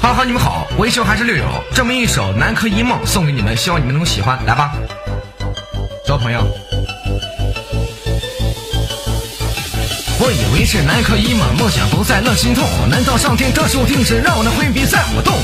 哈哈，你们好，我依旧还是六友，这么一首《南柯一梦》送给你们，希望你们能喜欢，来吧，交朋友。我以为是南柯一梦，梦想不再那心痛。难道上天的注定是让我的回避在舞动？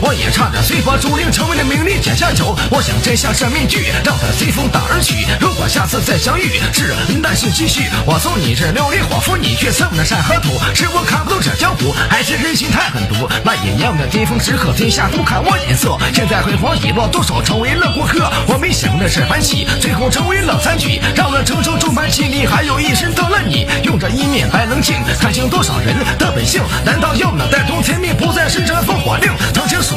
我也差点随波逐流，成为了名利脚下酒。我想摘下这面具，让它随风荡而去。如果下次再相遇，是难是继续。我送你这琉璃火符，你却送了山河土。是我看不懂这江湖，还是人心太狠毒？那一样的巅峰时刻，天下都看我眼色。现在辉煌已落，多少成为了过客。我没想的是反起，最后成为了残局，让我承受。众叛亲离，还有一身的烂泥，用这一面白冷静，看清多少人的本性。难道要那带动天命，不再是这烽火令？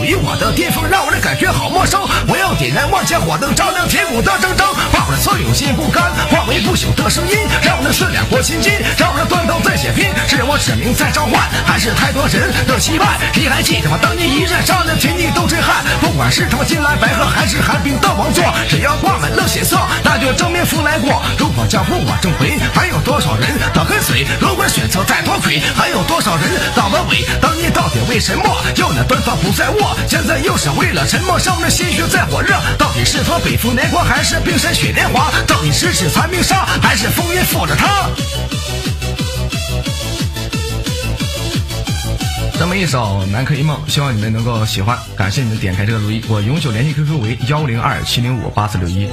曾经属于我的巅峰，让我的感觉好陌生。我要点燃万家火灯，照亮天谷的铮铮，把我的所有心不甘，化为不朽的声音，让我的思量过千斤，让我的断刀再血拼。是我使命在召唤，还是太多人的期盼？谁还记得吗？当年一战杀了天地都震撼。不管是他妈金兰白鹤，还是寒冰的王座，只要挂满了血色，那就正面覆来过。如果江湖我正回，还有多少人的跟随？如果选择再多亏，还有多少人到了尾？当为什么要那短发不在握？现在又是为了什么？上的鲜血在火热，到底是他北风南国，还是冰山雪莲花？到底是是残冰沙，还是风云覆着他？这么一首《南柯一梦》，希望你们能够喜欢。感谢你们点开这个录音，我永久联系 QQ 为幺零二七零五八四六一。